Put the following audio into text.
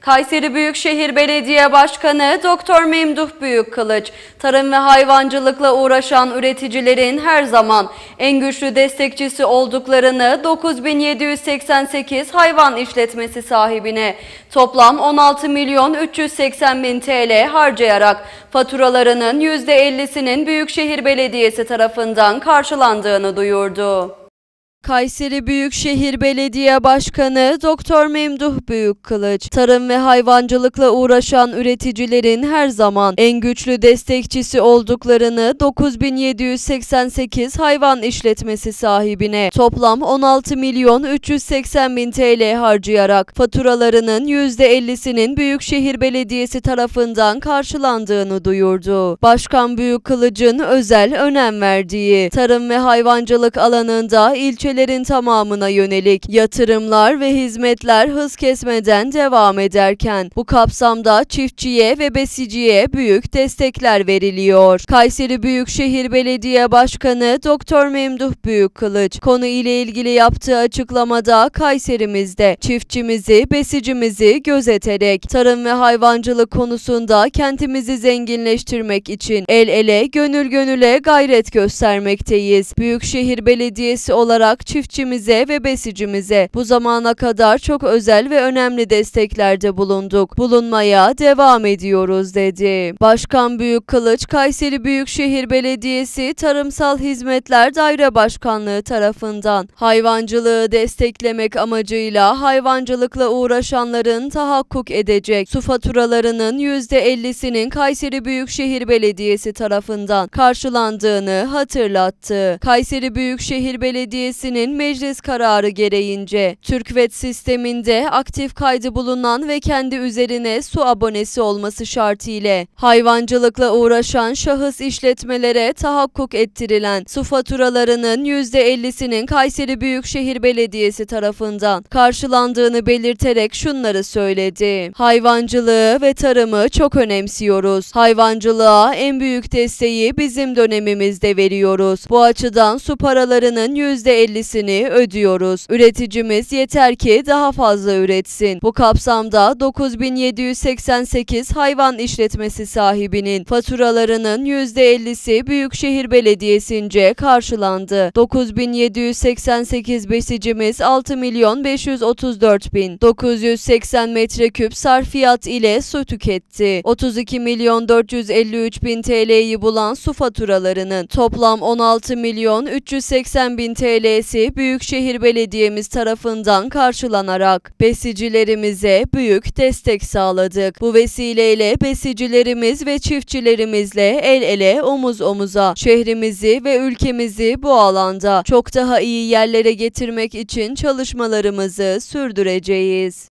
Kayseri Büyükşehir Belediye Başkanı Doktor Memduh Büyükkılıç, tarım ve hayvancılıkla uğraşan üreticilerin her zaman en güçlü destekçisi olduklarını 9788 hayvan işletmesi sahibine toplam 16 milyon 380 bin TL harcayarak faturalarının %50'sinin Büyükşehir Belediyesi tarafından karşılandığını duyurdu. Kayseri Büyükşehir Belediye Başkanı Doktor Memduh Büyükkılıç, tarım ve hayvancılıkla uğraşan üreticilerin her zaman en güçlü destekçisi olduklarını 9788 hayvan işletmesi sahibine toplam 16 milyon 380 bin TL harcayarak faturalarının %50'sinin Büyükşehir Belediyesi tarafından karşılandığını duyurdu. Başkan Büyükkılıç'ın özel önem verdiği tarım ve hayvancılık alanında ilçe ilçelerin tamamına yönelik yatırımlar ve hizmetler hız kesmeden devam ederken bu kapsamda çiftçiye ve besiciye büyük destekler veriliyor. Kayseri Büyükşehir Belediye Başkanı Doktor Memduh Büyükkılıç konu ile ilgili yaptığı açıklamada Kayserimizde çiftçimizi, besicimizi gözeterek tarım ve hayvancılık konusunda kentimizi zenginleştirmek için el ele gönül gönüle gayret göstermekteyiz. Büyükşehir Belediyesi olarak çiftçimize ve besicimize bu zamana kadar çok özel ve önemli desteklerde bulunduk. Bulunmaya devam ediyoruz dedi. Başkan Büyük Kılıç Kayseri Büyükşehir Belediyesi Tarımsal Hizmetler Daire Başkanlığı tarafından hayvancılığı desteklemek amacıyla hayvancılıkla uğraşanların tahakkuk edecek su faturalarının %50'sinin Kayseri Büyükşehir Belediyesi tarafından karşılandığını hatırlattı. Kayseri Büyükşehir Belediyesi'nin meclis kararı gereğince TÜRKVET sisteminde aktif kaydı bulunan ve kendi üzerine su abonesi olması şartıyla hayvancılıkla uğraşan şahıs işletmelere tahakkuk ettirilen su faturalarının %50'sinin Kayseri Büyükşehir Belediyesi tarafından karşılandığını belirterek şunları söyledi. Hayvancılığı ve tarımı çok önemsiyoruz. Hayvancılığa en büyük desteği bizim dönemimizde veriyoruz. Bu açıdan su paralarının %50'sini ödüyoruz. Üreticimiz yeter ki daha fazla üretsin. Bu kapsamda 9788 hayvan işletmesi sahibinin faturalarının %50'si Büyükşehir Belediyesi'nce karşılandı. 9788 besicimiz 6 milyon 534 bin 980 metreküp sarfiyat ile su tüketti. 32 milyon 453 bin TL'yi bulan su faturalarının toplam 16 milyon 380 bin TL'si Büyükşehir Belediyemiz tarafından karşılanarak besicilerimize büyük destek sağladık. Bu vesileyle besicilerimiz ve çiftçilerimizle el ele omuz omuza şehrimizi ve ülkemizi bu alanda çok daha iyi yerlere getirmek için çalışmalarımızı sürdüreceğiz.